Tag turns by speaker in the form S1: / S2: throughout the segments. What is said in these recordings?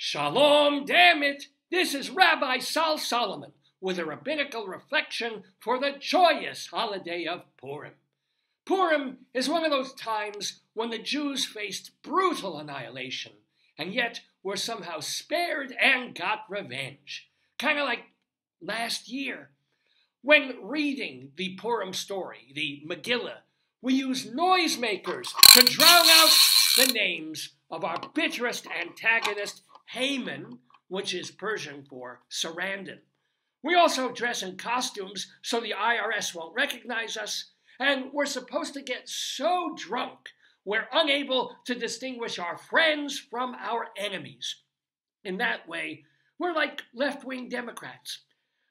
S1: Shalom, damn it! This is Rabbi Sol Solomon with a rabbinical reflection for the joyous holiday of Purim. Purim is one of those times when the Jews faced brutal annihilation, and yet were somehow spared and got revenge. Kind of like last year. When reading the Purim story, the Megillah, we use noisemakers to drown out the names of our bitterest antagonist Haman, which is Persian for Sarandon. We also dress in costumes so the IRS won't recognize us, and we're supposed to get so drunk we're unable to distinguish our friends from our enemies. In that way, we're like left wing Democrats.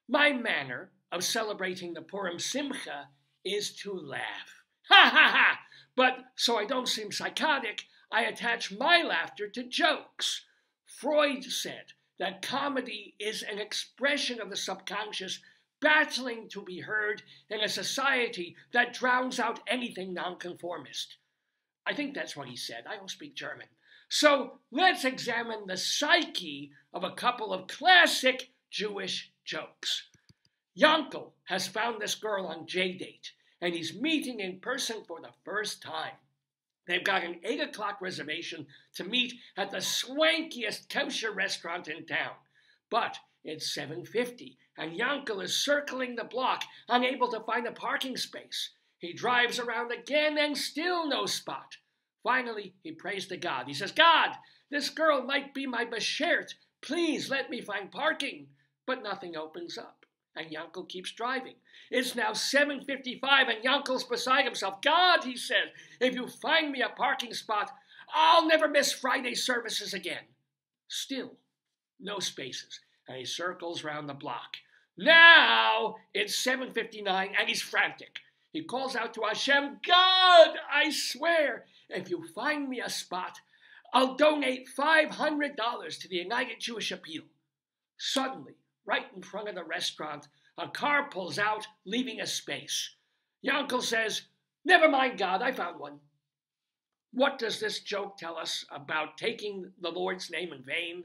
S1: My manner of celebrating the Purim Simcha is to laugh. Ha ha ha! But so I don't seem psychotic, I attach my laughter to jokes. Freud said that comedy is an expression of the subconscious battling to be heard in a society that drowns out anything nonconformist. I think that's what he said. I don't speak German. So let's examine the psyche of a couple of classic Jewish jokes. Yankel has found this girl on J date, and he's meeting in person for the first time. They've got an 8 o'clock reservation to meet at the swankiest kosher restaurant in town. But it's 7.50, and Yankel is circling the block, unable to find a parking space. He drives around again and still no spot. Finally, he prays to God. He says, God, this girl might be my bashert. Please let me find parking. But nothing opens up and Yankel keeps driving. It's now 7.55 and Yankel's beside himself. God, he says, if you find me a parking spot, I'll never miss Friday services again. Still, no spaces, and he circles round the block. Now it's 7.59 and he's frantic. He calls out to Hashem, God, I swear, if you find me a spot, I'll donate $500 to the United Jewish Appeal. Suddenly, right in front of the restaurant. A car pulls out, leaving a space. Yankel says, Never mind, God, I found one. What does this joke tell us about taking the Lord's name in vain?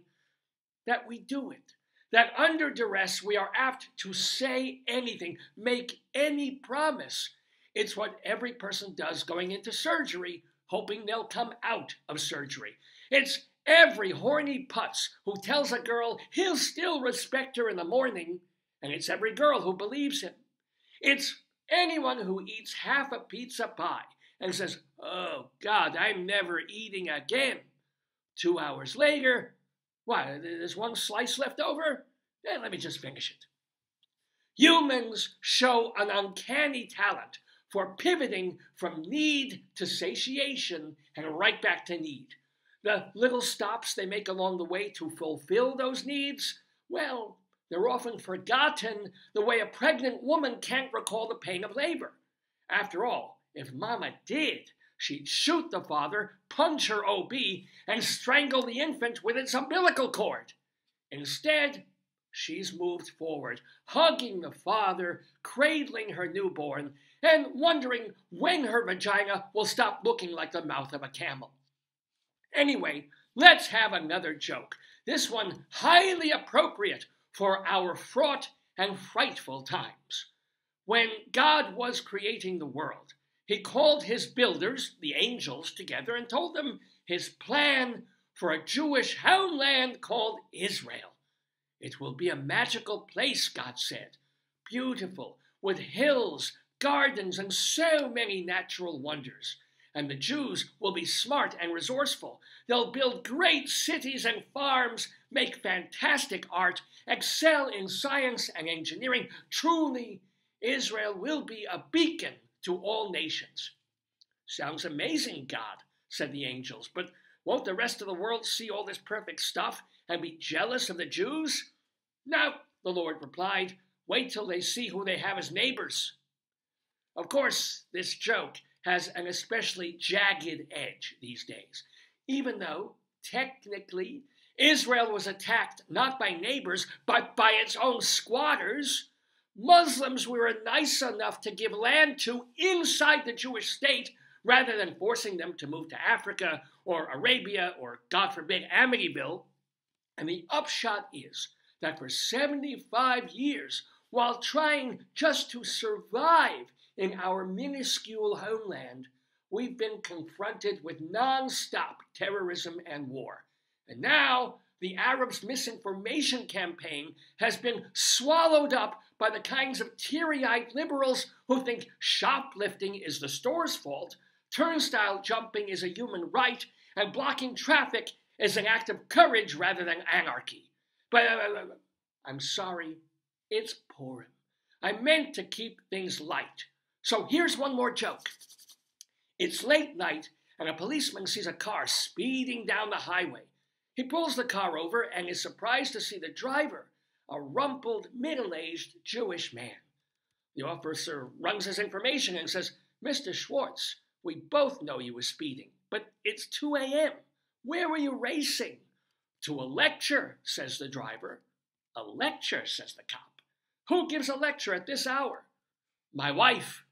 S1: That we do it. That under duress we are apt to say anything, make any promise. It's what every person does going into surgery, hoping they'll come out of surgery. It's Every horny putz who tells a girl he'll still respect her in the morning, and it's every girl who believes him. It's anyone who eats half a pizza pie and says, Oh God, I'm never eating again. Two hours later, why, there's one slice left over? Eh, let me just finish it. Humans show an uncanny talent for pivoting from need to satiation and right back to need the little stops they make along the way to fulfill those needs, well, they're often forgotten the way a pregnant woman can't recall the pain of labor. After all, if Mama did, she'd shoot the father, punch her OB, and strangle the infant with its umbilical cord. Instead, she's moved forward, hugging the father, cradling her newborn, and wondering when her vagina will stop looking like the mouth of a camel. Anyway, let's have another joke. This one highly appropriate for our fraught and frightful times. When God was creating the world, he called his builders, the angels, together and told them his plan for a Jewish homeland called Israel. It will be a magical place, God said, beautiful, with hills, gardens, and so many natural wonders. And the Jews will be smart and resourceful. They'll build great cities and farms, make fantastic art, excel in science and engineering. Truly, Israel will be a beacon to all nations. Sounds amazing, God, said the angels, but won't the rest of the world see all this perfect stuff and be jealous of the Jews? No, the Lord replied. Wait till they see who they have as neighbors. Of course, this joke has an especially jagged edge these days, even though, technically, Israel was attacked not by neighbors, but by its own squatters. Muslims were nice enough to give land to inside the Jewish state rather than forcing them to move to Africa or Arabia or, God forbid, Amityville. And the upshot is that for 75 years, while trying just to survive in our minuscule homeland, we've been confronted with non-stop terrorism and war. And now the Arabs' misinformation campaign has been swallowed up by the kinds of teary eyed liberals who think shoplifting is the store's fault, turnstile jumping is a human right, and blocking traffic is an act of courage rather than anarchy. But uh, I'm sorry, it's Purim. I meant to keep things light. So here's one more joke. It's late night, and a policeman sees a car speeding down the highway. He pulls the car over and is surprised to see the driver, a rumpled, middle aged Jewish man. The officer runs his information and says, Mr. Schwartz, we both know you were speeding, but it's 2 a.m. Where were you racing? To a lecture, says the driver. A lecture, says the cop. Who gives a lecture at this hour? My wife.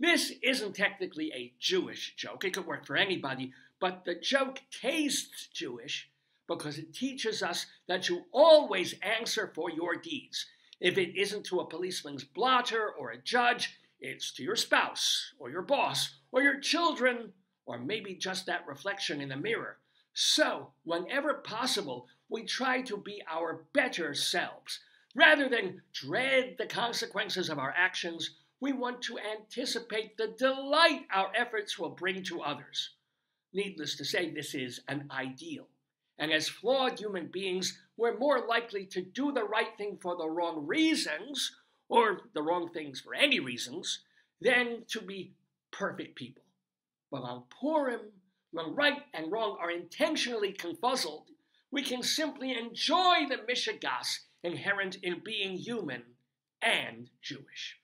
S1: This isn't technically a Jewish joke. It could work for anybody, but the joke tastes Jewish because it teaches us that you always answer for your deeds. If it isn't to a policeman's blotter or a judge, it's to your spouse or your boss or your children or maybe just that reflection in the mirror. So, whenever possible, we try to be our better selves. Rather than dread the consequences of our actions, we want to anticipate the delight our efforts will bring to others. Needless to say, this is an ideal. And as flawed human beings, we're more likely to do the right thing for the wrong reasons, or the wrong things for any reasons, than to be perfect people. But on Purim, when right and wrong are intentionally confuzzled, we can simply enjoy the mishigas inherent in being human and Jewish.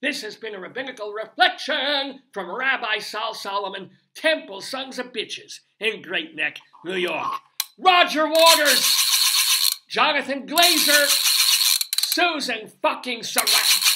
S1: This has been a rabbinical reflection from Rabbi Sol Solomon, Temple Sons of Bitches in Great Neck, New York. Roger Waters, Jonathan Glazer, Susan fucking Sarandon.